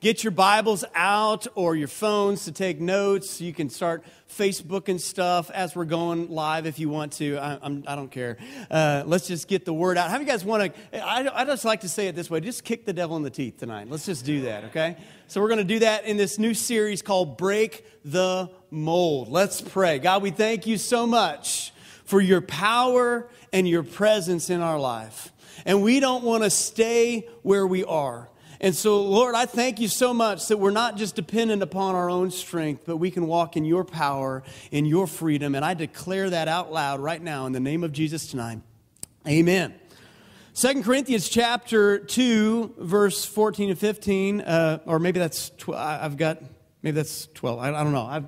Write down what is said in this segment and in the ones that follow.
Get your Bibles out or your phones to take notes. You can start Facebook and stuff as we're going live if you want to. I, I'm, I do not care. Uh, let's just get the word out. How many guys want to? I, I just like to say it this way just kick the devil in the teeth tonight. Let's just do that, okay? So we're going to do that in this new series called Break the Mold. Let's pray. God, we thank you so much for your power and your presence in our life. And we don't want to stay where we are. And so, Lord, I thank you so much that we're not just dependent upon our own strength, but we can walk in your power, in your freedom. And I declare that out loud right now in the name of Jesus tonight. Amen. Second Corinthians chapter 2, verse 14 and 15, uh, or maybe that's, tw- I've got, maybe that's 12. I, I don't know. I've,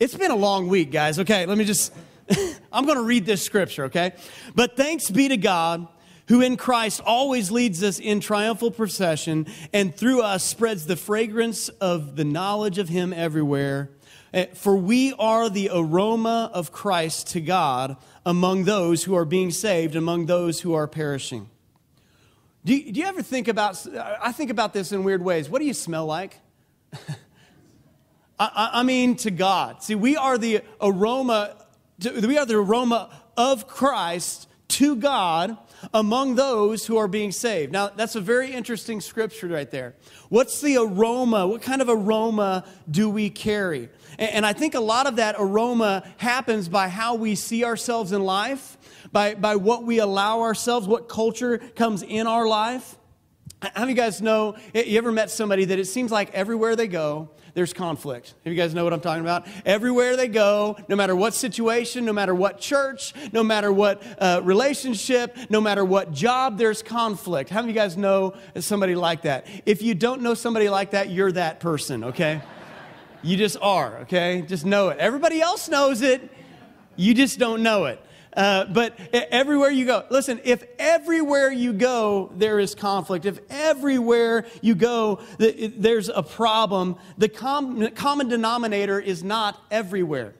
it's been a long week, guys. Okay, let me just, I'm going to read this scripture, okay? But thanks be to God who in Christ always leads us in triumphal procession and through us spreads the fragrance of the knowledge of Him everywhere. Eh, for we are the aroma of Christ to God among those who are being saved, among those who are perishing. Do you, do you ever think about, I think about this in weird ways. What do you smell like? I, I, mean, to God. See, we are the aroma, we are the aroma of Christ to God among those who are being saved. Now, that's a very interesting scripture right there. What's the aroma? What kind of aroma do we carry? And, I think a lot of that aroma happens by how we see ourselves in life, by, by what we allow ourselves, what culture comes in our life. How many of you guys know, you ever met somebody that it seems like everywhere they go, there's conflict. If you guys know what I'm talking about, everywhere they go, no matter what situation, no matter what church, no matter what uh, relationship, no matter what job, there's conflict. How many of you guys know somebody like that? If you don't know somebody like that, you're that person, okay? you just are, okay? Just know it. Everybody else knows it, you just don't know it. Uh, but everywhere you go, listen, if everywhere you go there is conflict, if everywhere you go there's a problem, the com- common denominator is not everywhere.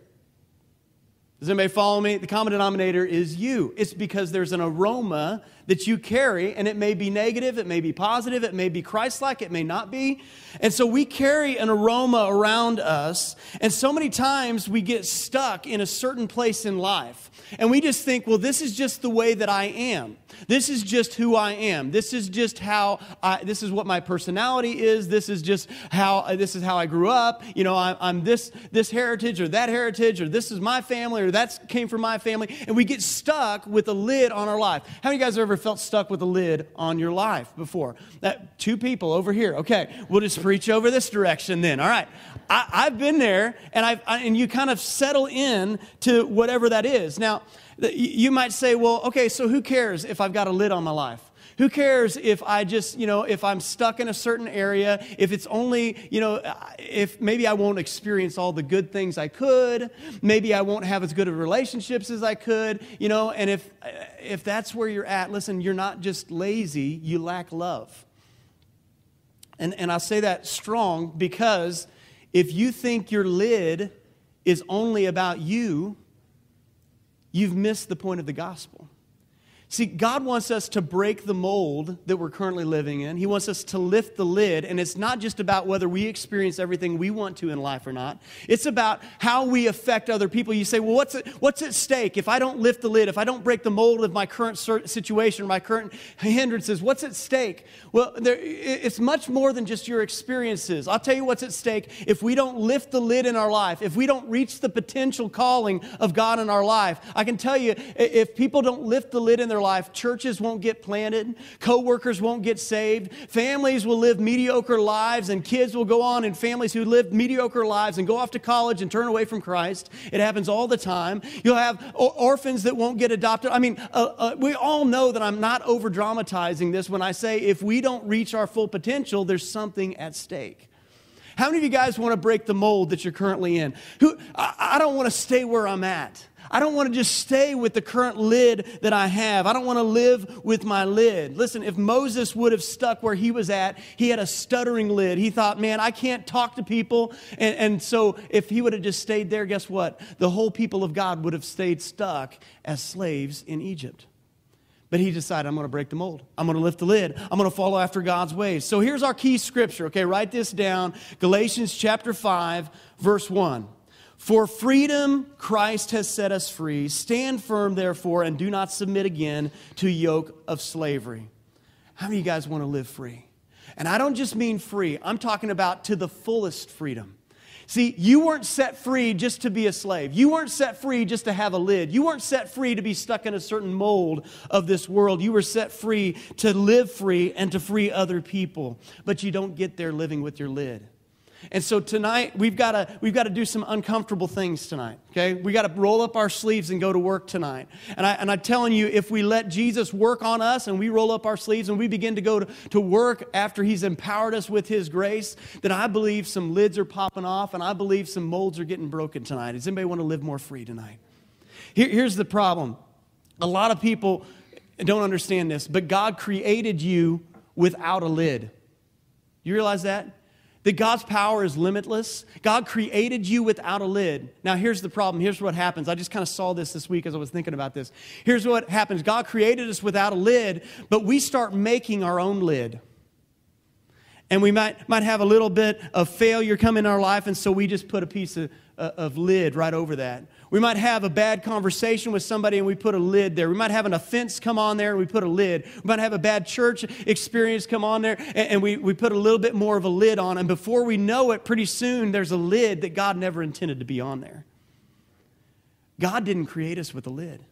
Does anybody follow me? The common denominator is you. It's because there's an aroma that you carry, and it may be negative, it may be positive, it may be Christ like, it may not be. And so we carry an aroma around us, and so many times we get stuck in a certain place in life. And we just think, well, this is just the way that I am. This is just who I am. This is just how I, this is what my personality is. This is just how, this is how I grew up. You know, I, I'm this, this heritage or that heritage, or this is my family, or that came from my family. And we get stuck with a lid on our life. How many guys ever felt stuck with a lid on your life before? That, two people over here. Okay, we'll just preach over this direction then. All right. I, have been there, and, I've, I, and you kind of settle in to whatever that is. Now, you might say, well, okay, so who cares if I've got a lid on my life? Who cares if I just, you know, if I'm stuck in a certain area, if it's only, you know, if maybe I won't experience all the good things I could, maybe I won't have as good of relationships as I could, you know, and if if that's where you're at, listen, you're not just lazy, you lack love. And and I say that strong because if you think your lid is only about you, you've missed the point of the gospel. See, God wants us to break the mold that we're currently living in. He wants us to lift the lid, and it's not just about whether we experience everything we want to in life or not. It's about how we affect other people. You say, well, what's at, what's at stake if I don't lift the lid, if I don't break the mold of my current situation my current hindrances? What's at stake? Well, there, it's much more than just your experiences. I'll tell you what's at stake. If we don't lift the lid in our life, if we don't reach the potential calling of God in our life, I can tell you, if people don't lift the lid in their their life, churches won't get planted, co-workers won't get saved, families will live mediocre lives, and kids will go on in families who live mediocre lives and go off to college and turn away from Christ. It happens all the time. You'll have orphans that won't get adopted. I mean, uh, uh, we all know that I'm not over dramatizing this when I say if we don't reach our full potential, there's something at stake. How many of you guys want to break the mold that you're currently in? Who I, I don't want to stay where I'm at. I don't want to just stay with the current lid that I have. I don't want to live with my lid. Listen, if Moses would have stuck where he was at, he had a stuttering lid. He thought, man, I can't talk to people. And, and so if he would have just stayed there, guess what? The whole people of God would have stayed stuck as slaves in Egypt. But he decided, I'm going to break the mold. I'm going to lift the lid. I'm going to follow after God's ways. So here's our key scripture. Okay, write this down Galatians chapter 5, verse 1. For freedom Christ has set us free. Stand firm, therefore, and do not submit again to yoke of slavery. How many of you guys want to live free? And I don't just mean free, I'm talking about to the fullest freedom. See, you weren't set free just to be a slave. You weren't set free just to have a lid. You weren't set free to be stuck in a certain mold of this world. You were set free to live free and to free other people. But you don't get there living with your lid. And so tonight we've got to we've got to do some uncomfortable things tonight. Okay, we got to roll up our sleeves and go to work tonight. And I and I'm telling you, if we let Jesus work on us and we roll up our sleeves and we begin to go to, to work after He's empowered us with His grace, then I believe some lids are popping off and I believe some molds are getting broken tonight. Does anybody want to live more free tonight? Here, here's the problem: a lot of people don't understand this, but God created you without a lid. You realize that? That God's power is limitless. God created you without a lid. Now, here's the problem. Here's what happens. I just kind of saw this this week as I was thinking about this. Here's what happens God created us without a lid, but we start making our own lid. And we might, might have a little bit of failure come in our life, and so we just put a piece of, uh, of lid right over that. We might have a bad conversation with somebody and we put a lid there. We might have an offense come on there and we put a lid. We might have a bad church experience come on there and, we, we put a little bit more of a lid on. And before we know it, pretty soon there's a lid that God never intended to be on there. God didn't create us with a lid.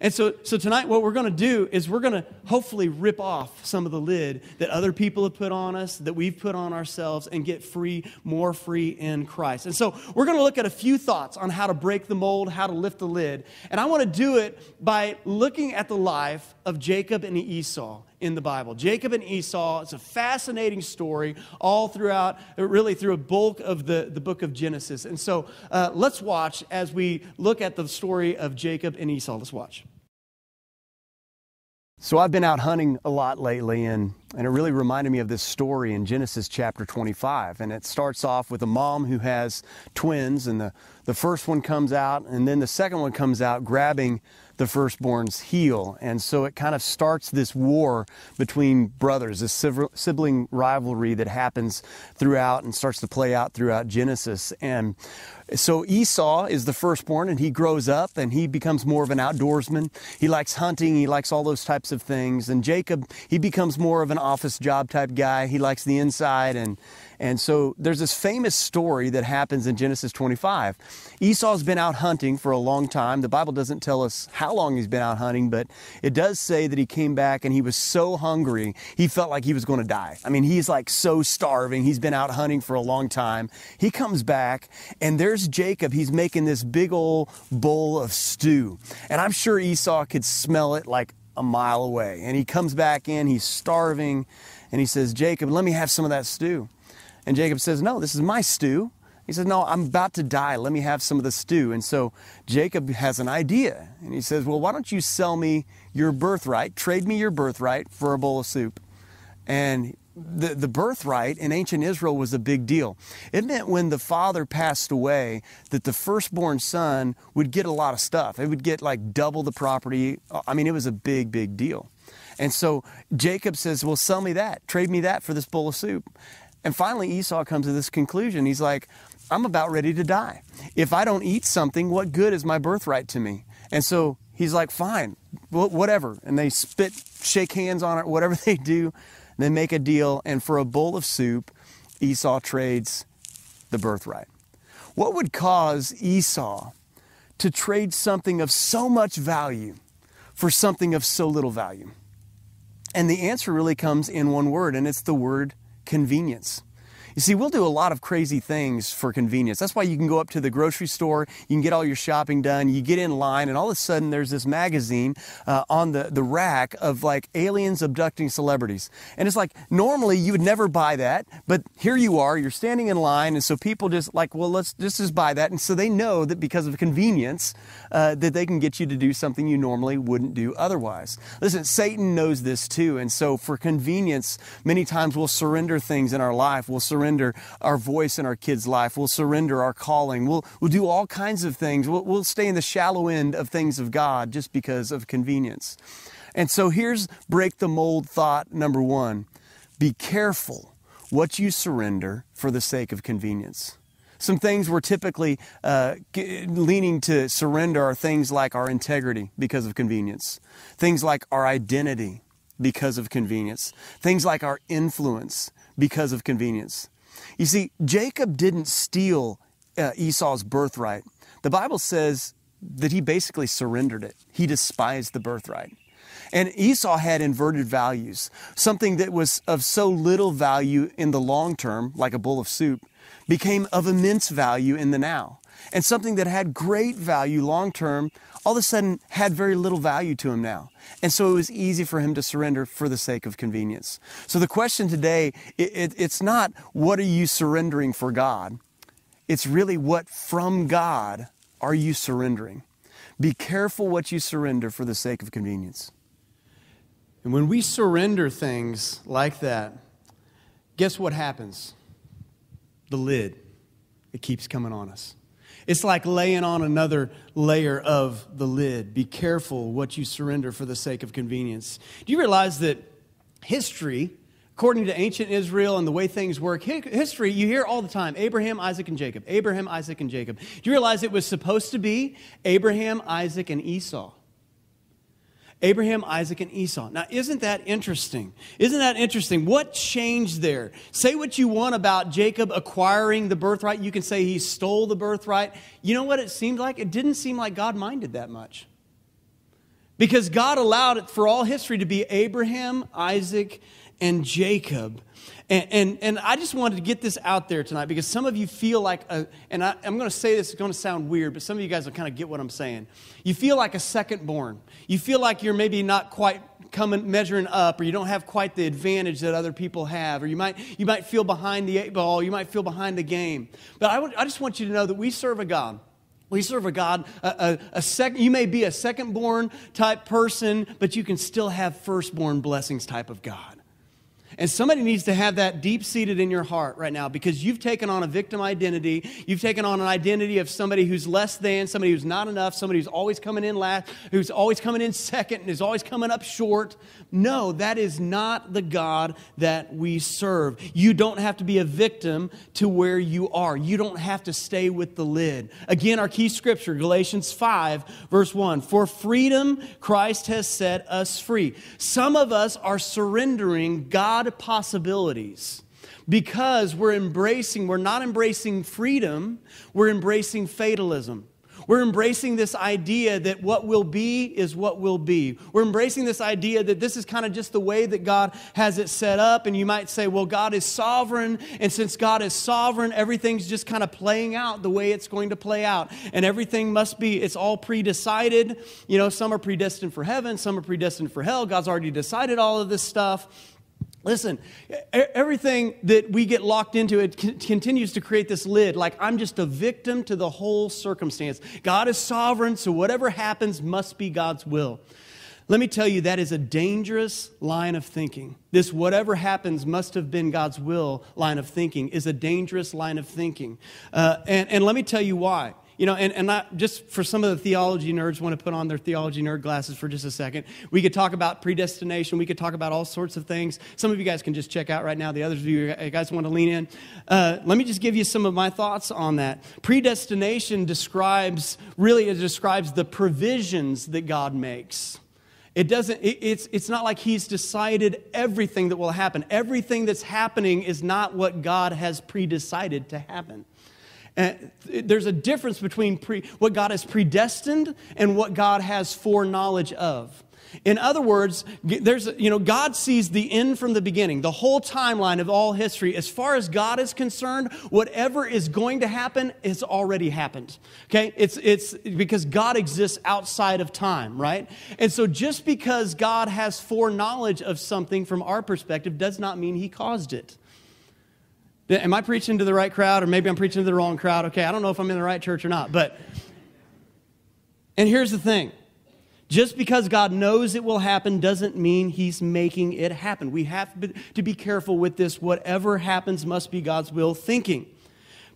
And so, so tonight, what we're going to do is we're going to hopefully rip off some of the lid that other people have put on us, that we've put on ourselves, and get free, more free in Christ. And so, we're going to look at a few thoughts on how to break the mold, how to lift the lid. And I want to do it by looking at the life of Jacob and Esau in the Bible. Jacob and Esau, it's a fascinating story all throughout, really through a bulk of the, the book of Genesis. And so uh, let's watch as we look at the story of Jacob and Esau. Let's watch. So I've been out hunting a lot lately, and, and it really reminded me of this story in Genesis chapter 25. And it starts off with a mom who has twins, and the, the first one comes out, and then the second one comes out grabbing the firstborn's heel. And so it kind of starts this war between brothers, this sibling rivalry that happens throughout and starts to play out throughout Genesis. And so Esau is the firstborn and he grows up and he becomes more of an outdoorsman. He likes hunting, he likes all those types of things. And Jacob, he becomes more of an office job type guy. He likes the inside and and so there's this famous story that happens in Genesis 25. Esau's been out hunting for a long time. The Bible doesn't tell us how long he's been out hunting, but it does say that he came back and he was so hungry, he felt like he was going to die. I mean, he's like so starving. He's been out hunting for a long time. He comes back and there's Jacob. He's making this big old bowl of stew. And I'm sure Esau could smell it like a mile away. And he comes back in, he's starving, and he says, Jacob, let me have some of that stew. And Jacob says, No, this is my stew. He says, No, I'm about to die. Let me have some of the stew. And so Jacob has an idea. And he says, Well, why don't you sell me your birthright? Trade me your birthright for a bowl of soup. And the, the birthright in ancient Israel was a big deal. It meant when the father passed away that the firstborn son would get a lot of stuff. It would get like double the property. I mean, it was a big, big deal. And so Jacob says, Well, sell me that. Trade me that for this bowl of soup. And finally, Esau comes to this conclusion. He's like, I'm about ready to die. If I don't eat something, what good is my birthright to me? And so he's like, fine, whatever. And they spit, shake hands on it, whatever they do. They make a deal. And for a bowl of soup, Esau trades the birthright. What would cause Esau to trade something of so much value for something of so little value? And the answer really comes in one word, and it's the word convenience. You see, we'll do a lot of crazy things for convenience. That's why you can go up to the grocery store, you can get all your shopping done, you get in line, and all of a sudden there's this magazine uh, on the, the rack of like aliens abducting celebrities. And it's like, normally you would never buy that, but here you are, you're standing in line, and so people just like, well, let's just, just buy that. And so they know that because of convenience, uh, that they can get you to do something you normally wouldn't do otherwise. Listen, Satan knows this too. And so for convenience, many times we'll surrender things in our life. We'll surrender surrender our voice in our kids' life. We'll surrender our calling. We'll, we'll do all kinds of things. We'll, we'll stay in the shallow end of things of God just because of convenience. And so here's break the mold thought number one be careful what you surrender for the sake of convenience. Some things we're typically uh, leaning to surrender are things like our integrity because of convenience, things like our identity because of convenience, things like our influence because of convenience. You see, Jacob didn't steal uh, Esau's birthright. The Bible says that he basically surrendered it, he despised the birthright. And Esau had inverted values. Something that was of so little value in the long term, like a bowl of soup, became of immense value in the now. And something that had great value long term, all of a sudden had very little value to him now. And so it was easy for him to surrender for the sake of convenience. So the question today, it, it, it's not what are you surrendering for God? It's really what from God are you surrendering? Be careful what you surrender for the sake of convenience. And when we surrender things like that, guess what happens? The lid, it keeps coming on us. It's like laying on another layer of the lid. Be careful what you surrender for the sake of convenience. Do you realize that history, according to ancient Israel and the way things work, history, you hear all the time Abraham, Isaac, and Jacob. Abraham, Isaac, and Jacob. Do you realize it was supposed to be Abraham, Isaac, and Esau? Abraham, Isaac, and Esau. Now, isn't that interesting? Isn't that interesting? What changed there? Say what you want about Jacob acquiring the birthright. You can say he stole the birthright. You know what it seemed like? It didn't seem like God minded that much. Because God allowed it for all history to be Abraham, Isaac, and Jacob. And, and, and, I just wanted to get this out there tonight because some of you feel like, a, and I, am going to say this, it's going to sound weird, but some of you guys will kind of get what I'm saying. You feel like a second born. You feel like you're maybe not quite coming, measuring up, or you don't have quite the advantage that other people have, or you might, you might feel behind the eight ball, you might feel behind the game. But I, I just want you to know that we serve a God. We serve a God, a, a, a second, you may be a second born type person, but you can still have firstborn blessings type of God. And somebody needs to have that deep seated in your heart right now because you've taken on a victim identity. You've taken on an identity of somebody who's less than, somebody who's not enough, somebody who's always coming in last, who's always coming in second, and is always coming up short. No, that is not the God that we serve. You don't have to be a victim to where you are, you don't have to stay with the lid. Again, our key scripture, Galatians 5, verse 1 For freedom, Christ has set us free. Some of us are surrendering God of possibilities because we're embracing, we're not embracing freedom, we're embracing fatalism. We're embracing this idea that what will be is what will be. We're embracing this idea that this is kind of just the way that God has it set up. And you might say, well, God is sovereign. And since God is sovereign, everything's just kind of playing out the way it's going to play out. And everything must be, it's all pre decided. You know, some are predestined for heaven, some are predestined for hell. God's already decided all of this stuff. Listen, everything that we get locked into, it continues to create this lid like I'm just a victim to the whole circumstance. God is sovereign, so whatever happens must be God's will. Let me tell you, that is a dangerous line of thinking. This whatever happens must have been God's will line of thinking is a dangerous line of thinking. Uh, and, and let me tell you why. You know, and, and not just for some of the theology nerds want to put on their theology nerd glasses for just a second. We could talk about predestination. We could talk about all sorts of things. Some of you guys can just check out right now. The others of you guys want to lean in. Uh, let me just give you some of my thoughts on that. Predestination describes, really, it describes the provisions that God makes. It doesn't, it, it's, it's not like he's decided everything that will happen. Everything that's happening is not what God has predecided to happen. And there's a difference between pre, what God has predestined and what God has foreknowledge of. In other words, there's, you know, God sees the end from the beginning, the whole timeline of all history. As far as God is concerned, whatever is going to happen has already happened. Okay? It's, it's because God exists outside of time, right? And so just because God has foreknowledge of something from our perspective does not mean he caused it. Am I preaching to the right crowd or maybe I'm preaching to the wrong crowd? Okay, I don't know if I'm in the right church or not, but and here's the thing. Just because God knows it will happen doesn't mean he's making it happen. We have to be careful with this whatever happens must be God's will thinking.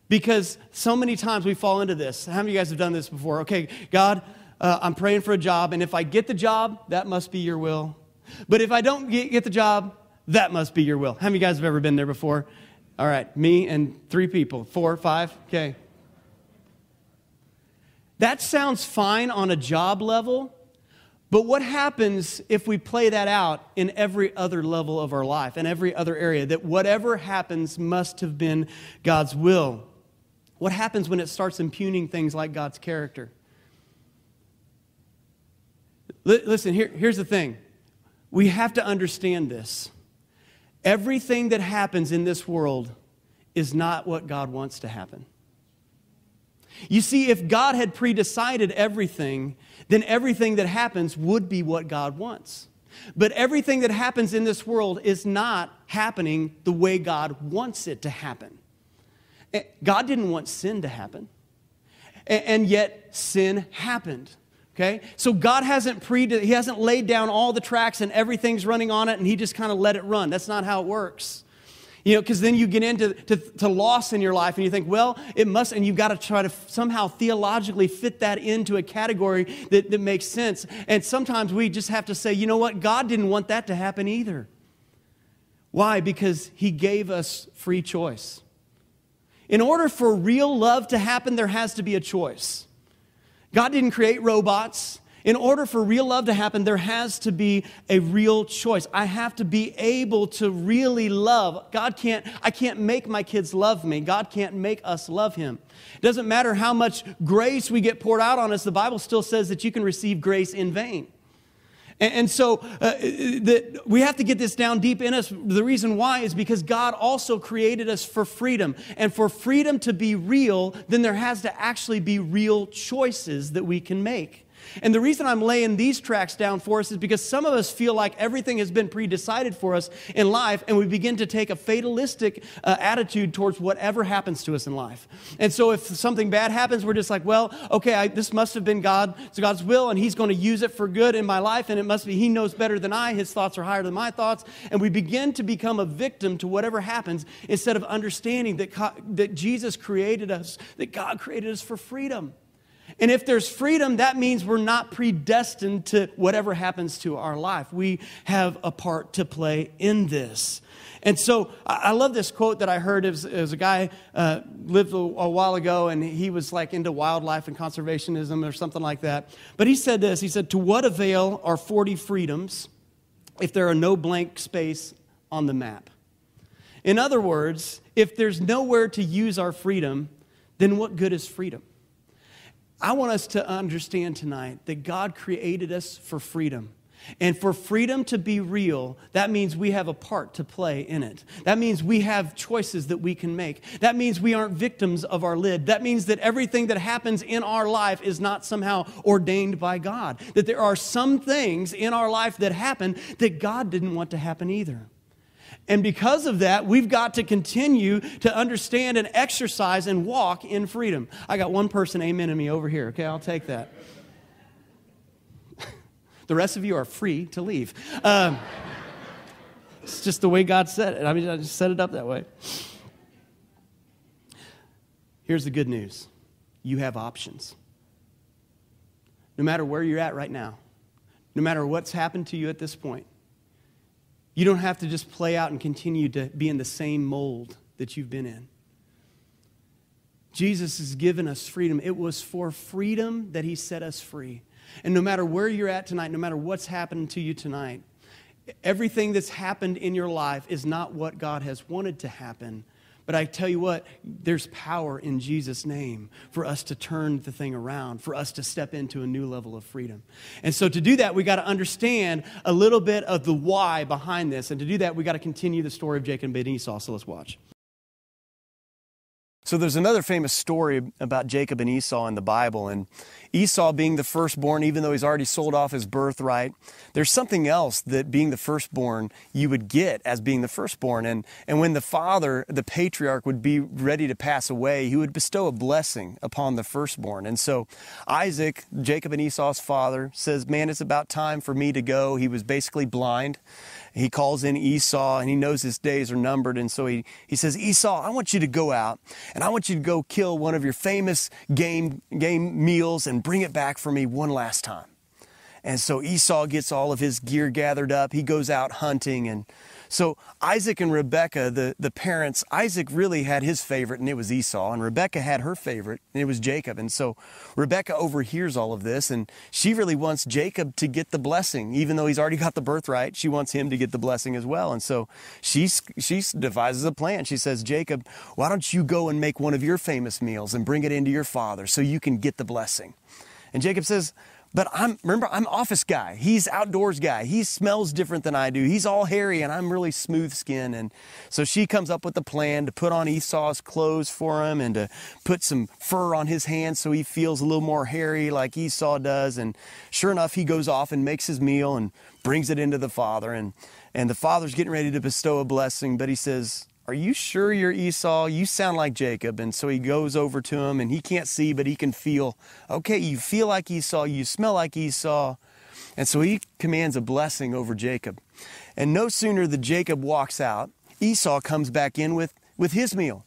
Because so many times we fall into this. How many of you guys have done this before? Okay, God, uh, I'm praying for a job, and if I get the job, that must be your will. But if I don't get, the job, that must be your will. How many of you guys have ever been there before? All right, me and three people, four, five, okay. That sounds fine on a job level, but what happens if we play that out in every other level of our life, and every other area, that whatever happens must have been God's will? What happens when it starts impugning things like God's character? Listen, here, here's the thing we have to understand this. Everything that happens in this world is not what God wants to happen. You see, if God had predecided everything, then everything that happens would be what God wants. But everything that happens in this world is not happening the way God wants it to happen. Eh, God didn't want sin to happen, and yet sin happened. Okay? So God hasn't pre he hasn't laid down all the tracks and everything's running on it and he just kind of let it run. That's not how it works. You know, because then you get into to, to loss in your life and you think, well, it must, and you've got to try to somehow theologically fit that into a category that, that makes sense. And sometimes we just have to say, you know what? God didn't want that to happen either. Why? Because He gave us free choice. In order for real love to happen, there has to be a choice. God didn't create robots. In order for real love to happen, there has to be a real choice. I have to be able to really love. God can't, I can't make my kids love me. God can't make us love Him. It doesn't matter how much grace we get poured out on us, the Bible still says that you can receive grace in vain. And, and so uh, the, we have to get this down deep in us. The reason why is because God also created us for freedom. And for freedom to be real, then there has to actually be real choices that we can make. And the reason I'm laying these tracks down for us is because some of us feel like everything has been pre-decided for us in life, and we begin to take a fatalistic uh, attitude towards whatever happens to us in life. And so if something bad happens, we're just like, well, okay, I, this must have been God, it's God's will, and He's going to use it for good in my life, and it must be He knows better than I. His thoughts are higher than my thoughts, and we begin to become a victim to whatever happens instead of understanding that, that Jesus created us, that God created us for freedom. And if there's freedom, that means we're not predestined to whatever happens to our life. We have a part to play in this. And so I love this quote that I heard. It was, it was a guy uh, lived a, a, while ago, and he was like into wildlife and conservationism or something like that. But he said this. He said, "To what avail are forty freedoms if there are no blank space on the map?" In other words, if there's nowhere to use our freedom, then what good is freedom? I want us to understand tonight that God created us for freedom. And for freedom to be real, that means we have a part to play in it. That means we have choices that we can make. That means we aren't victims of our lid. That means that everything that happens in our life is not somehow ordained by God. That there are some things in our life that happen that God didn't want to happen either. And because of that, we've got to continue to understand and exercise and walk in freedom. I got one person amen to me over here. Okay, I'll take that. the rest of you are free to leave. Um, it's just the way God said it. I mean, I just set it up that way. Here's the good news you have options. No matter where you're at right now, no matter what's happened to you at this point, you don't have to just play out and continue to be in the same mold that you've been in. Jesus has given us freedom. It was for freedom that he set us free. And no matter where you're at tonight, no matter what's happened to you tonight, everything that's happened in your life is not what God has wanted to happen, but I tell you what, there's power in Jesus' name for us to turn the thing around, for us to step into a new level of freedom. And so to do that, we got to understand a little bit of the why behind this. And to do that, we got to continue the story of Jacob and Esau. So let's watch. So there's another famous story about Jacob and Esau in the Bible, and Esau being the firstborn, even though he's already sold off his birthright, there's something else that being the firstborn you would get as being the firstborn. And, and when the father, the patriarch, would be ready to pass away, he would bestow a blessing upon the firstborn. And so Isaac, Jacob and Esau's father, says, Man, it's about time for me to go. He was basically blind he calls in Esau and he knows his days are numbered. And so he, he says, Esau, I want you to go out and I want you to go kill one of your famous game, game meals and bring it back for me one last time. And so Esau gets all of his gear gathered up. He goes out hunting and so Isaac and Rebekah, the, the parents, Isaac really had his favorite, and it was Esau, and Rebekah had her favorite, and it was Jacob. And so Rebekah overhears all of this, and she really wants Jacob to get the blessing, even though he's already got the birthright. She wants him to get the blessing as well. And so she she devises a plan. She says, Jacob, why don't you go and make one of your famous meals and bring it into your father so you can get the blessing? And Jacob says, but I'm remember I'm office guy. He's outdoors guy. He smells different than I do. He's all hairy and I'm really smooth skin. And so she comes up with a plan to put on Esau's clothes for him and to put some fur on his hands so he feels a little more hairy like Esau does. And sure enough, he goes off and makes his meal and brings it into the father. And and the father's getting ready to bestow a blessing, but he says, are you sure you're Esau? You sound like Jacob. And so he goes over to him and he can't see, but he can feel. Okay, you feel like Esau, you smell like Esau. And so he commands a blessing over Jacob. And no sooner than Jacob walks out, Esau comes back in with, with his meal.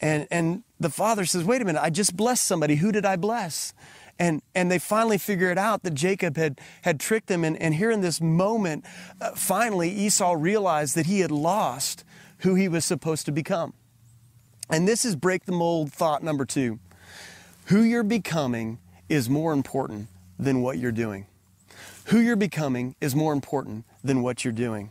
And, and the father says, Wait a minute, I just blessed somebody. Who did I bless? And, and they finally figure it out that Jacob had, had tricked them. And, and here in this moment, uh, finally, Esau realized that he had lost who he was supposed to become. And this is break the mold thought number two. Who you're becoming is more important than what you're doing. Who you're becoming is more important than what you're doing.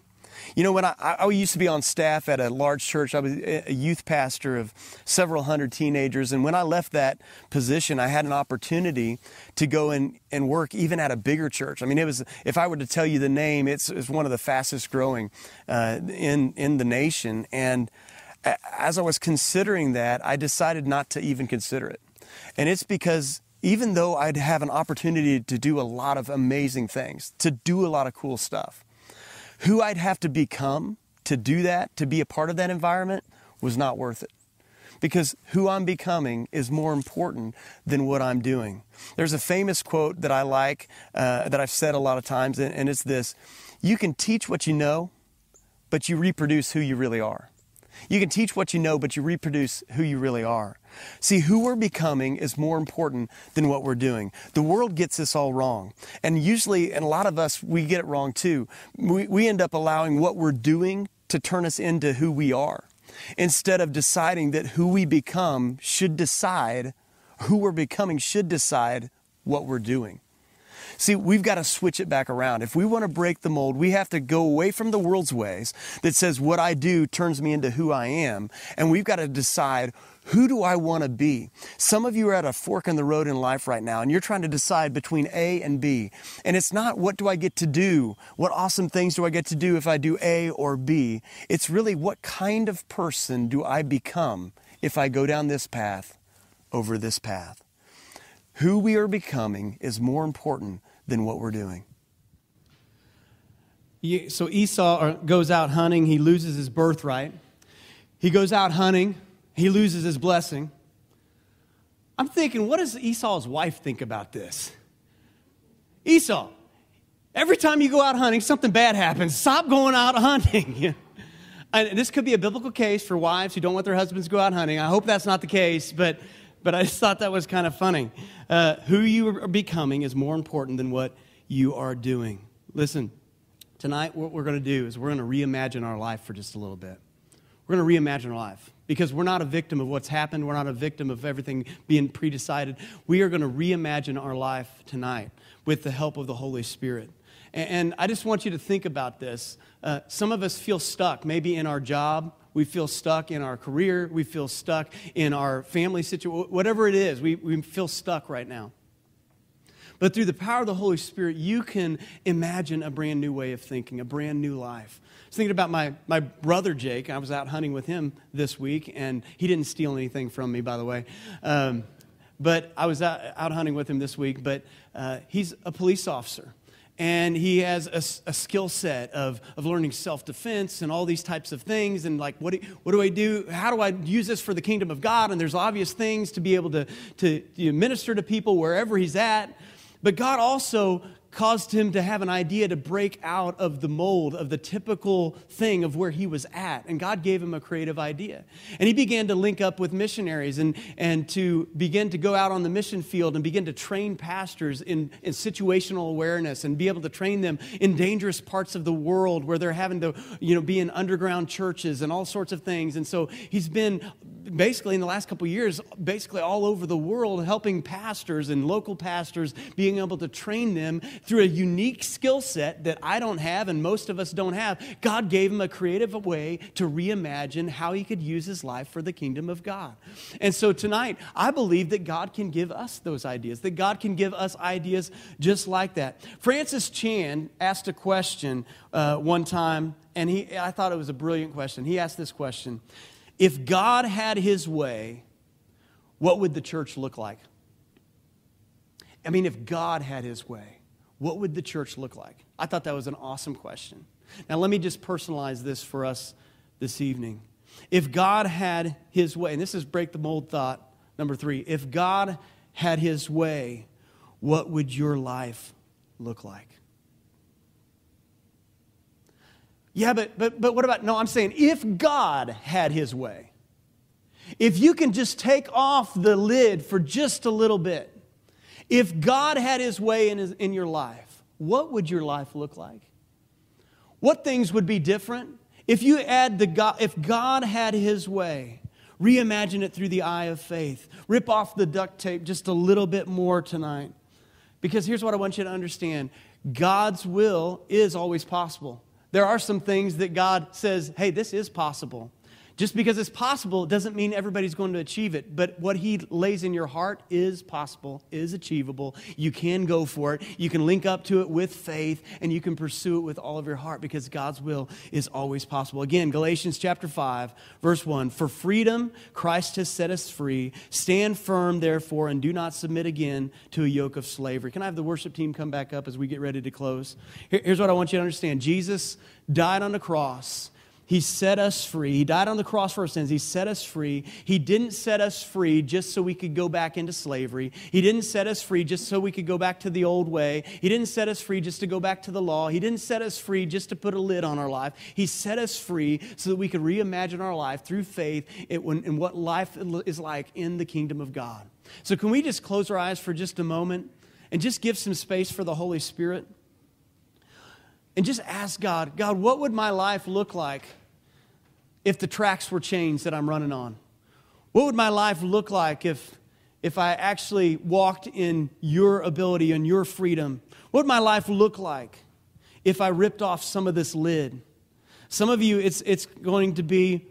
You know, when I, I, used to be on staff at a large church, I was a youth pastor of several hundred teenagers. And when I left that position, I had an opportunity to go and, and work even at a bigger church. I mean, it was, if I were to tell you the name, it's, it's one of the fastest growing uh, in, in the nation. And as I was considering that, I decided not to even consider it. And it's because even though I'd have an opportunity to do a lot of amazing things, to do a lot of cool stuff, who I'd have to become to do that, to be a part of that environment, was not worth it. Because who I'm becoming is more important than what I'm doing. There's a famous quote that I like, uh, that I've said a lot of times, and, and it's this You can teach what you know, but you reproduce who you really are. You can teach what you know, but you reproduce who you really are. See, who we're becoming is more important than what we're doing. The world gets this all wrong. And usually, and a lot of us, we get it wrong too. We, we end up allowing what we're doing to turn us into who we are instead of deciding that who we become should decide, who we're becoming should decide what we're doing. See, we've got to switch it back around. If we want to break the mold, we have to go away from the world's ways that says what I do turns me into who I am. And we've got to decide who do I want to be? Some of you are at a fork in the road in life right now, and you're trying to decide between A and B. And it's not what do I get to do? What awesome things do I get to do if I do A or B? It's really what kind of person do I become if I go down this path over this path? Who we are becoming is more important than what we're doing. So Esau uh, goes out hunting, he loses his birthright. He goes out hunting, he loses his blessing. I'm thinking, what does Esau's wife think about this? Esau, every time you go out hunting, something bad happens. Stop going out hunting. and this could be a biblical case for wives who don't want their husbands to go out hunting. I hope that's not the case, but but I just thought that was kind of funny. Uh, who you are becoming is more important than what you are doing. Listen, tonight what we're going to do is we're going to reimagine our life for just a little bit. We're going to reimagine our life because we're not a victim of what's happened. We're not a victim of everything being predecided. We are going to reimagine our life tonight with the help of the Holy Spirit. And, I just want you to think about this. Uh, some of us feel stuck, maybe in our job, we feel stuck in our career, we feel stuck in our family situation, whatever it is, we, we feel stuck right now. But through the power of the Holy Spirit, you can imagine a brand new way of thinking, a brand new life. I was thinking about my, my brother Jake. I was out hunting with him this week, and he didn't steal anything from me, by the way. Um, but I was out, out, hunting with him this week, but uh, he's a police officer and he has a, a skill set of, of learning self-defense and all these types of things. And like what do, what do i do? How do i use this for the kingdom of god? And there's obvious things to be able to, to, to minister to people wherever he's at. But god also caused him to have an idea to break out of the mold of the typical thing of where he was at. And God gave him a creative idea. And he began to link up with missionaries and, and to begin to go out on the mission field and begin to train pastors in, in situational awareness and be able to train them in dangerous parts of the world where they're having to you know, be in underground churches and all sorts of things. And so he's been basically in the last couple years, basically all over the world, helping pastors and local pastors, being able to train them through a unique skill set that I don't have and most of us don't have. God gave him a creative way to reimagine how he could use his life for the kingdom of God. And so tonight, I believe that God can give us those ideas, that God can give us ideas just like that. Francis Chan asked a question uh, one time, and he, I thought it was a brilliant question. He asked this question If God had his way, what would the church look like? I mean, if God had his way, what would the church look like? I thought that was an awesome question. Now, let me just personalize this for us this evening. If God had his way, and this is break the mold thought number three, if God had his way, what would your life look like? Yeah, but, but, but what about, no, I'm saying if God had his way, if you can just take off the lid for just a little bit, if God had his way in, his, in your life, what would your life look like? What things would be different? If you add the God, if God had his way, reimagine it through the eye of faith. Rip off the duct tape just a little bit more tonight. Because here's what I want you to understand God's will is always possible. There are some things that God says, hey, this is possible. Just because it's possible doesn't mean everybody's going to achieve it. But what He lays in your heart is possible, is achievable. You can go for it. You can link up to it with faith, and you can pursue it with all of your heart because God's will is always possible. Again, Galatians chapter 5, verse 1 For freedom, Christ has set us free. Stand firm, therefore, and do not submit again to a yoke of slavery. Can I have the worship team come back up as we get ready to close? Here's what I want you to understand Jesus died on the cross he set us free. He died on the cross for our sins. He set us free. He didn't set us free just so we could go back into slavery. He didn't set us free just so we could go back to the old way. He didn't set us free just to go back to the law. He didn't set us free just to put a lid on our life. He set us free so that we could reimagine our life through faith in what life is like in the kingdom of God. So, can we just close our eyes for just a moment and just give some space for the Holy Spirit? And just ask God, God, what would my life look like if the tracks were changed that I'm running on? What would my life look like if, if I actually walked in your ability and your freedom? What would my life look like if I ripped off some of this lid? Some of you, it's, it's going to be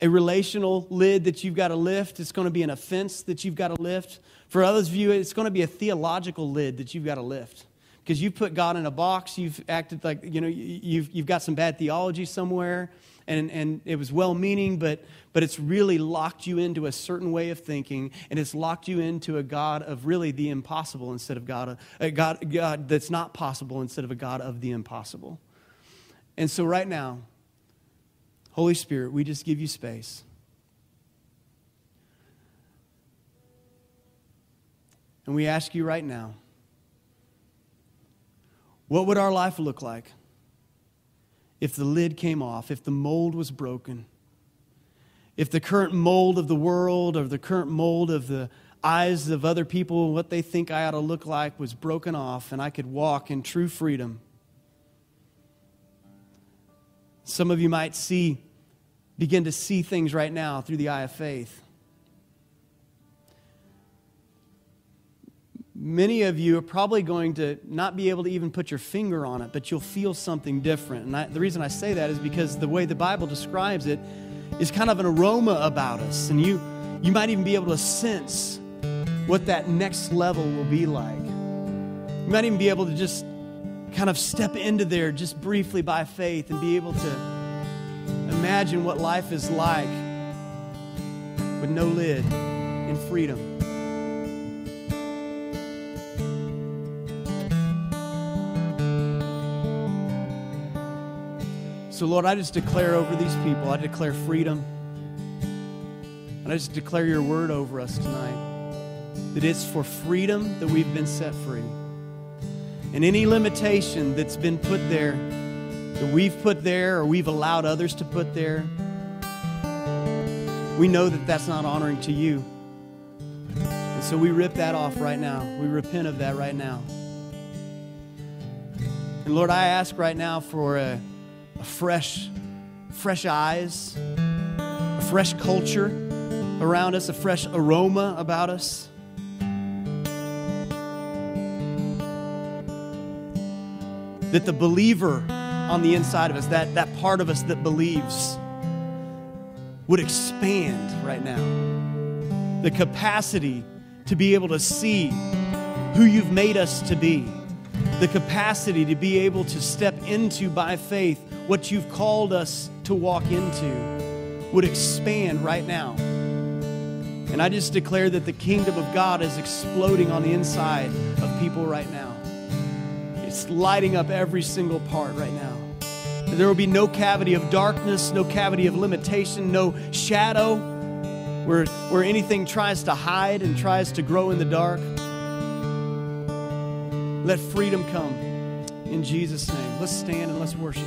a relational lid that you've got to lift. It's going to be an offense that you've got to lift. For others of you, it's going to be a theological lid that you've got to lift because you've put God in a box. You've acted like, you know, you've, you've got some bad theology somewhere, and, and it was well meaning, but, but it's really locked you into a certain way of thinking, and it's locked you into a God of really the impossible instead of God, a God, God that's not possible instead of a God of the impossible. And so, right now, Holy Spirit, we just give you space. And we ask you right now what would our life look like if the lid came off, if the mold was broken? If the current mold of the world or the current mold of the eyes of other people, what they think I ought to look like, was broken off and I could walk in true freedom? Some of you might see, begin to see things right now through the eye of faith. Many of you are probably going to not be able to even put your finger on it, but you'll feel something different. And I, the reason I say that is because the way the Bible describes it is kind of an aroma about us. And you, you might even be able to sense what that next level will be like. You might even be able to just kind of step into there just briefly by faith and be able to imagine what life is like with no lid in freedom. So, Lord, I just declare over these people, I declare freedom. And I just declare your word over us tonight that it's for freedom that we've been set free. And any limitation that's been put there, that we've put there or we've allowed others to put there, we know that that's not honoring to you. And so we rip that off right now. We repent of that right now. And Lord, I ask right now for a, a fresh, fresh eyes, a fresh culture around us, a fresh aroma about us. That the believer on the inside of us, that, that part of us that believes, would expand right now. The capacity to be able to see who you've made us to be, the capacity to be able to step into by faith what you've called us to walk into would expand right now. And I just declare that the kingdom of God is exploding on the inside of people right now. It's lighting up every single part right now. There will be no cavity of darkness, no cavity of limitation, no shadow where, where anything tries to hide and tries to grow in the dark. Let freedom come in Jesus' name. Let's stand and let's worship.